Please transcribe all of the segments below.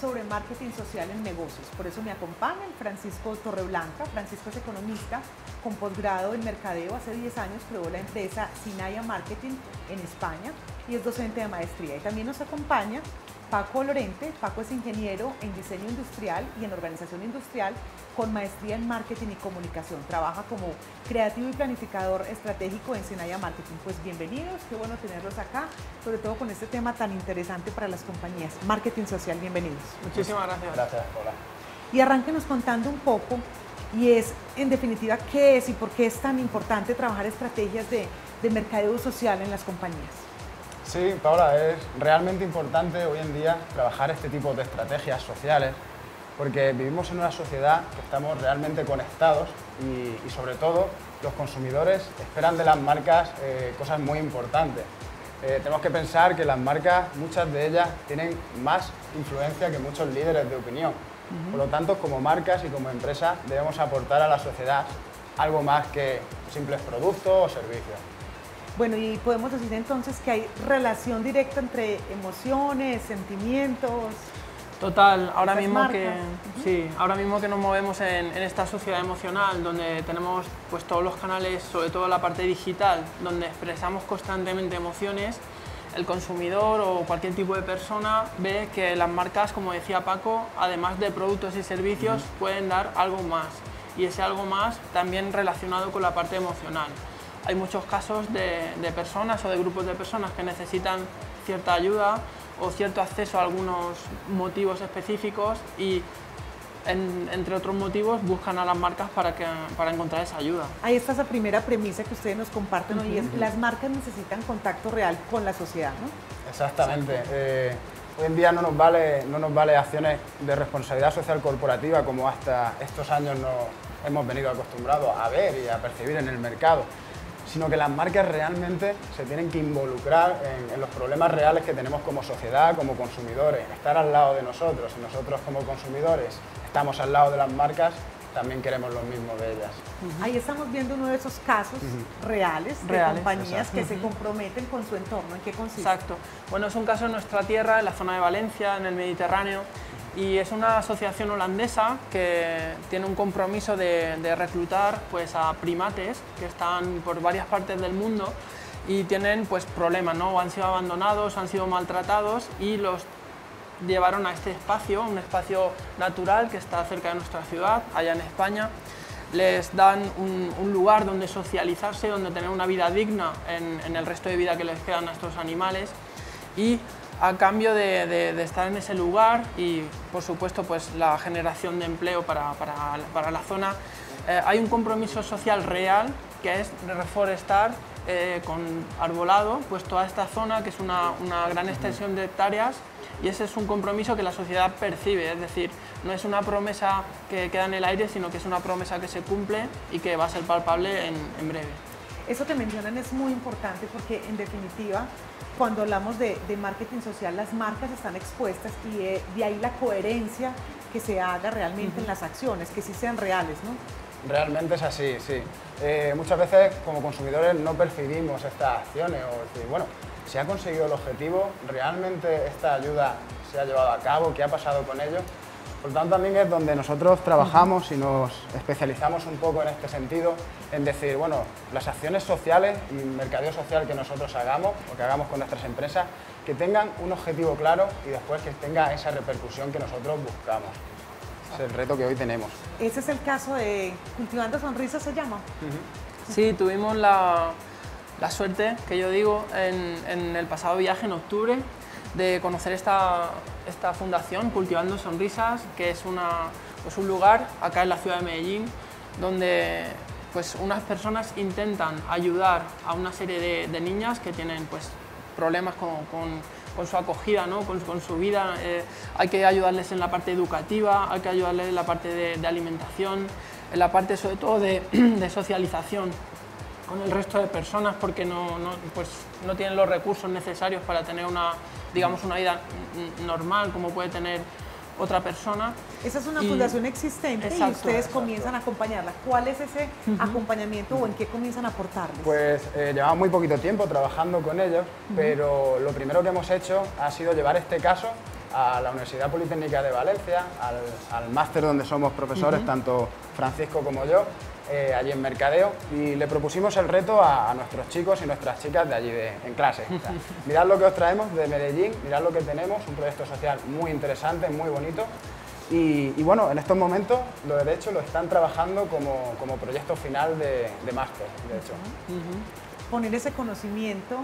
sobre marketing social en negocios. Por eso me acompaña el Francisco Torreblanca. Francisco es economista con posgrado en mercadeo. Hace 10 años creó la empresa Sinaya Marketing en España y es docente de maestría. Y también nos acompaña Paco Lorente. Paco es ingeniero en diseño industrial y en organización industrial con maestría en marketing y comunicación. Trabaja como creativo y planificador estratégico en Senaya Marketing. Pues bienvenidos, qué bueno tenerlos acá, sobre todo con este tema tan interesante para las compañías. Marketing social, bienvenidos. Muchísimas gracias. Gracias, hola. Y arránquenos contando un poco, y es en definitiva qué es y por qué es tan importante trabajar estrategias de, de mercadeo social en las compañías. Sí, Paula, es realmente importante hoy en día trabajar este tipo de estrategias sociales porque vivimos en una sociedad que estamos realmente conectados y, sobre todo los consumidores esperan de las marcas eh, cosas muy importantes. Eh, tenemos que pensar que las marcas, muchas de ellas, tienen más influencia que muchos líderes de opinión. Por lo tanto, como marcas y como empresas debemos aportar a la sociedad algo más que simples productos o servicios. Bueno, y podemos decir entonces que hay relación directa entre emociones, sentimientos. Total, ahora mismo que sí, ahora mismo que nos movemos en, esta sociedad emocional donde tenemos pues todos los canales, sobre todo la parte digital, donde expresamos constantemente emociones, el consumidor o cualquier tipo de persona ve que las marcas, como decía Paco, además de productos y servicios, pueden dar algo más. Y ese algo más también relacionado con la parte emocional hay muchos casos de, personas o de grupos de personas que necesitan cierta ayuda o cierto acceso a algunos motivos específicos y entre otros motivos buscan a las marcas para, que, para encontrar esa ayuda. Ahí está esa primera premisa que ustedes nos comparten hoy, es las marcas necesitan contacto real con la sociedad, ¿no? Exactamente. Eh, hoy en día no nos, vale, no nos vale acciones de responsabilidad social corporativa como hasta estos años nos hemos venido acostumbrados a ver y a percibir en el mercado sino que las marcas realmente se tienen que involucrar en, los problemas reales que tenemos como sociedad, como consumidores, estar al lado de nosotros. Y nosotros como consumidores estamos al lado de las marcas, también queremos lo mismo de ellas. Ahí estamos viendo uno de esos casos reales de compañías que se comprometen con su entorno. ¿En qué consiste? Exacto. Bueno, es un caso en nuestra tierra, en la zona de Valencia, en el Mediterráneo, y es una asociación holandesa que tiene un compromiso de, reclutar pues, a primates que están por varias partes del mundo y tienen pues, problemas, ¿no? o han sido abandonados, han sido maltratados y los llevaron a este espacio, un espacio natural que está cerca de nuestra ciudad, allá en España. Les dan un, lugar donde socializarse, donde tener una vida digna en, en el resto de vida que les quedan a estos animales y a cambio de, estar en ese lugar y por supuesto pues la generación de empleo para, la zona, eh, hay un compromiso social real que es reforestar eh, con arbolado pues toda esta zona que es una, gran extensión de hectáreas y ese es un compromiso que la sociedad percibe, es decir, no es una promesa que queda en el aire, sino que es una promesa que se cumple y que va a ser palpable en breve. Eso que mencionan es muy importante porque en definitiva cuando hablamos de, marketing social las marcas están expuestas y de, ahí la coherencia que se haga realmente en las acciones, que sí sean reales, ¿no? Realmente es así, sí. Eh, muchas veces como consumidores no percibimos estas acciones o decir, bueno, ¿se ha conseguido el objetivo? ¿Realmente esta ayuda se ha llevado a cabo? ¿Qué ha pasado con ello? Por lo tanto, también es donde nosotros trabajamos y nos especializamos un poco en este sentido, en decir, bueno, las acciones sociales y el mercadeo social que nosotros hagamos o que hagamos con nuestras empresas, que tengan un objetivo claro y después que tenga esa repercusión que nosotros buscamos. Es el reto que hoy tenemos. Ese es el caso de Cultivando Sonrisas, se llama. Sí, tuvimos la, suerte, que yo digo, en, en el pasado viaje en octubre, de conocer esta, esta fundación, Cultivando Sonrisas, que es una, pues un lugar acá en la ciudad de Medellín, donde pues unas personas intentan ayudar a una serie de, niñas que tienen pues, problemas con, con, su acogida, ¿no? con, con su vida. Eh, hay que ayudarles en la parte educativa, hay que ayudarles en la parte de, alimentación, en la parte sobre todo de, de socialización con el resto de personas porque no, no, pues, no tienen los recursos necesarios para tener una, digamos, una vida normal como puede tener otra persona. Esa es una fundación existente y ustedes comienzan a acompañarla. ¿Cuál es ese acompañamiento o en qué comienzan a aportarles? Pues eh, llevamos muy poquito tiempo trabajando con ellos, pero lo primero que hemos hecho ha sido llevar este caso a la Universidad Politécnica de Valencia, al, máster donde somos profesores, tanto Francisco como yo, eh, allí en Mercadeo, y le propusimos el reto a, nuestros chicos y nuestras chicas de allí en clase. mirad lo que os traemos de Medellín, mirad lo que tenemos, un proyecto social muy interesante, muy bonito, y, bueno, en estos momentos, lo de hecho, lo están trabajando como, como proyecto final de, de máster, de hecho. Poner ese conocimiento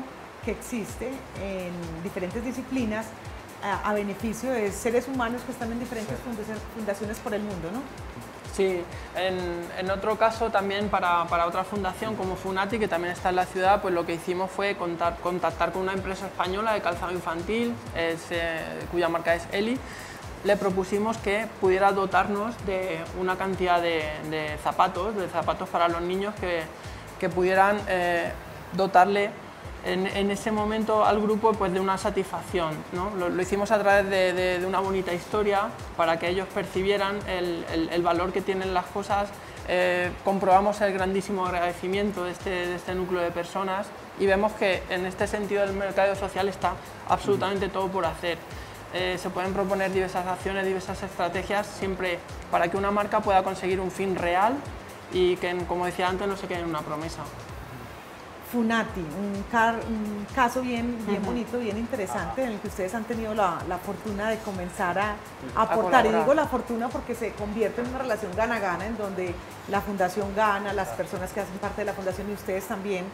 que existe en diferentes disciplinas a, beneficio de seres humanos que están en diferentes fundaciones por el mundo, ¿no? Sí, en, otro caso también para, otra fundación como Funati, que también está en la ciudad, pues lo que hicimos fue contactar con una empresa española de calzado infantil, eh, cuya marca es Eli, le propusimos que pudiera dotarnos de una cantidad de, zapatos, de zapatos para los niños que, que pudieran eh, dotarle en, ese momento al grupo pues, de una satisfacción. Lo, hicimos a través de, una bonita historia para que ellos percibieran el, valor que tienen las cosas. Eh, comprobamos el grandísimo agradecimiento de este, de este núcleo de personas y vemos que en este sentido el mercado social está absolutamente todo por hacer. Eh, se pueden proponer diversas acciones, diversas estrategias, siempre para que una marca pueda conseguir un fin real y que, como decía antes, no se quede en una promesa. Funati, un, caso bien, bien bonito, bien interesante, en el que ustedes han tenido la, fortuna de comenzar a, aportar. y digo la fortuna porque se convierte en una relación gana-gana, en donde la fundación gana, las personas que hacen parte de la fundación y ustedes también,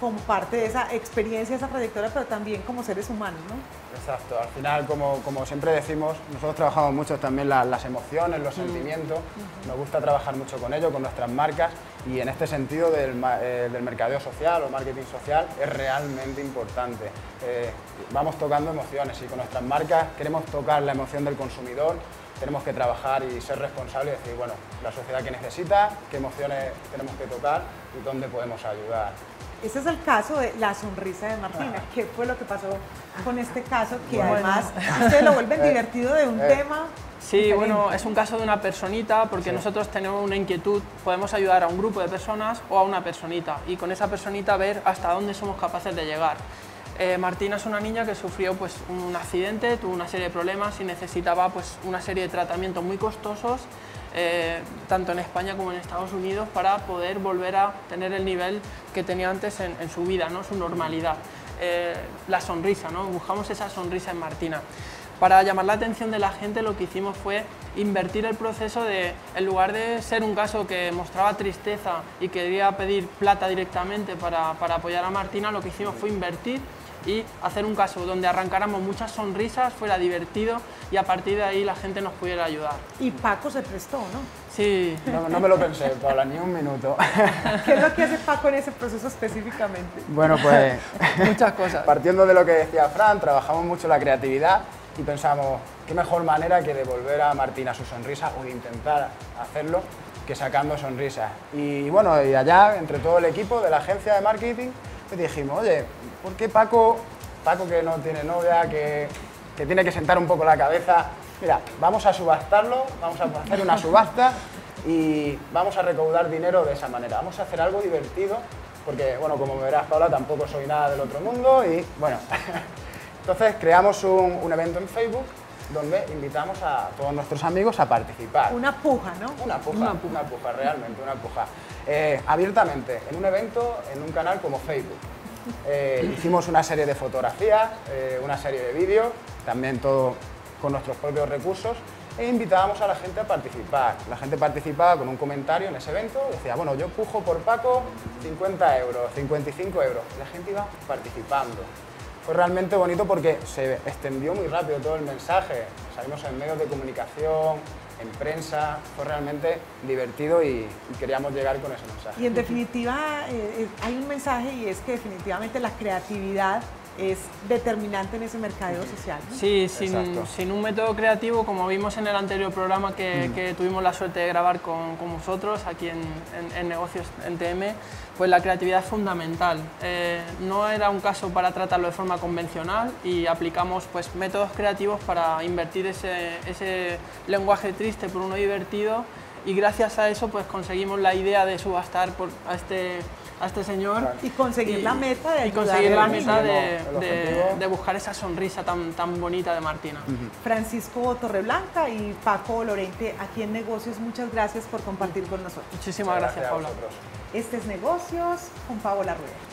como parte de esa experiencia, esa trayectoria, pero también como seres humanos, ¿no? Exacto, al final, como, como siempre decimos, nosotros trabajamos mucho también las emociones, los sentimientos, nos gusta trabajar mucho con ello, con nuestras marcas, y en este sentido del, eh, del mercadeo social o marketing social es realmente importante. Eh, vamos tocando emociones y con nuestras marcas queremos tocar la emoción del consumidor, tenemos que trabajar y ser responsables y decir, bueno, la sociedad que necesita, qué emociones tenemos que tocar y dónde podemos ayudar. Ese es el caso de la sonrisa de Martina. ¿Qué fue lo que pasó con este caso? Que además ustedes lo vuelven eh, divertido de un tema Sí, bueno, es un caso de una personita porque nosotros tenemos una inquietud, podemos ayudar a un grupo de personas o a una personita y con esa personita ver hasta dónde somos capaces de llegar. Eh, Martina es una niña que sufrió pues, un accidente, tuvo una serie de problemas y necesitaba pues, una serie de tratamientos muy costosos, eh, tanto en España como en Estados Unidos, para poder volver a tener el nivel que tenía antes en, su vida, ¿no? su normalidad. Eh, la sonrisa, ¿no? buscamos esa sonrisa en Martina. Para llamar la atención de la gente lo que hicimos fue invertir el proceso de, en lugar de ser un caso que mostraba tristeza y quería pedir plata directamente para, apoyar a Martina, lo que hicimos fue invertir y hacer un caso donde arrancáramos muchas sonrisas, fuera divertido y a partir de ahí la gente nos pudiera ayudar. Y Paco se prestó, ¿no? Sí. No, me lo pensé, Paula, ni un minuto. ¿Qué es lo que hace Paco en ese proceso específicamente? Bueno, pues... Muchas cosas. Partiendo de lo que decía Fran, trabajamos mucho la creatividad y pensamos, qué mejor manera que devolver a Martina su sonrisa o de intentar hacerlo que sacando sonrisas. Y bueno, y allá, entre todo el equipo de la agencia de marketing, pues dijimos, oye, ¿por qué Paco, Paco que no tiene novia, que, que tiene que sentar un poco la cabeza, mira, vamos a subastarlo, vamos a hacer una subasta y vamos a recaudar dinero de esa manera, vamos a hacer algo divertido, porque, bueno, como verás, Paula, tampoco soy nada del otro mundo y, bueno, Entonces creamos un, evento en Facebook donde invitamos a todos nuestros amigos a participar. Una puja, ¿no? Una puja, una puja, realmente, una puja. Eh, abiertamente, en un evento, en un canal como Facebook. Eh, hicimos una serie de fotografías, eh, una serie de vídeos, también todo con nuestros propios recursos, e invitábamos a la gente a participar. La gente participaba con un comentario en ese evento, decía, bueno, yo pujo por Paco 50 euros, 55 euros. La gente iba participando fue realmente bonito porque se extendió muy rápido todo el mensaje. Salimos en medios de comunicación, en prensa, fue realmente divertido y, queríamos llegar con ese mensaje. Y en definitiva eh, eh, hay un mensaje y es que definitivamente la creatividad es determinante en ese mercadeo social. Sí, sin, un método creativo, como vimos en el anterior programa que, mm. tuvimos la suerte de grabar con, vosotros aquí en, Negocios en TM, pues la creatividad es fundamental. Eh, no era un caso para tratarlo de forma convencional y aplicamos pues, métodos creativos para invertir ese, ese lenguaje triste por uno divertido y gracias a eso pues, conseguimos la idea de subastar por, a este a este señor. Y conseguir la meta de Y conseguir la meta de, buscar esa sonrisa tan, tan bonita de Martina. Francisco Torreblanca y Paco Lorente aquí en Negocios, muchas gracias por compartir con nosotros. Muchísimas gracias, a Paula. Este es Negocios con Paola Rueda.